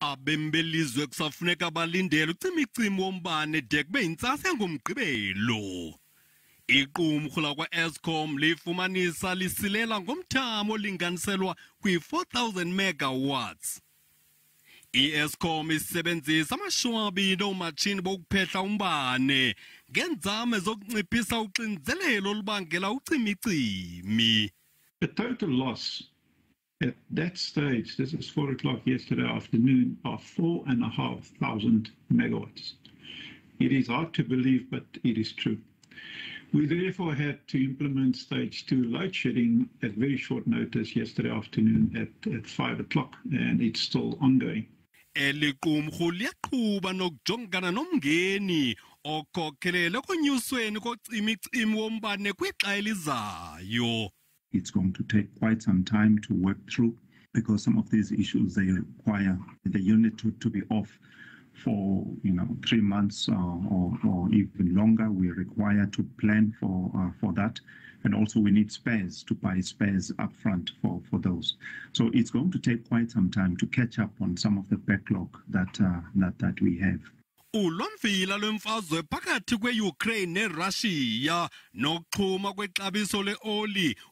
abembelizwe kusafuneka balindele ucimicimi wombane de kube yintsasa engumgqibelo iqumrhu lakwa-Eskom lifumanisa lisilela ngomthamo olinganiselwa kwi-4000 megawatts. I-Eskom isebenzisa amashumi oomatshini bokuphehla umbane ngeenzame zokunciphisa uxinzelelo olubangela ucimicimi. The total loss at that stage, this is four o'clock yesterday afternoon, of four and a half thousand megawatts. It is hard to believe, but it is true. We therefore had to implement stage two load shedding at very short notice yesterday afternoon at, at five o'clock, and it's still ongoing. liyaqhuba nokujongana nomngeni kocimicimi wombane kwixa elizayo it's going to take quite some time to work through because some of these issues they require the unit to, to be off for you know three months uh, or, or even longer. We require to plan for uh, for that. And also we need spares to buy spares upfront for for those. So it's going to take quite some time to catch up on some of the backlog that uh, that that we have lwemfazwe phakathi nerussia nokuxhuma kwexabiso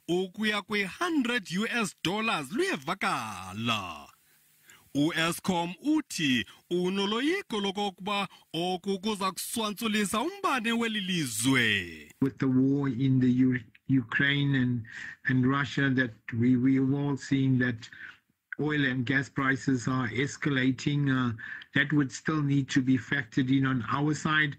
ukuya kwi-100 us dollars luyevakala. U-Eskom uthi unoloyiko lokokuba oku kuza kuswantsulisa umbane weli lizwe. With the war in the Ukraine and, and Russia that we, we've all seen that oil and gas prices are escalating. Uh, that would still need to be factored in on our side.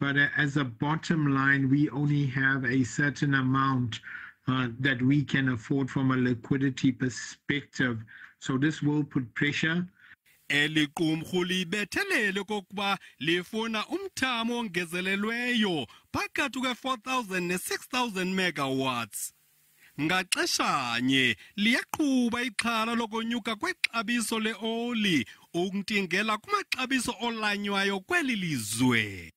But uh, as a bottom line, we only have a certain amount uh, that we can afford from a liquidity perspective. So this will put pressure eli qumrhu libethelele kokuba lifuna umthamo ongezelelweyo phakathi kwe-4000 ne-6000 megawatts ngaxeshanye liyaqhuba ixhala lokonyuka kwexabiso leoli ukuntingela kumaxabiso olanywayo kweli lizwe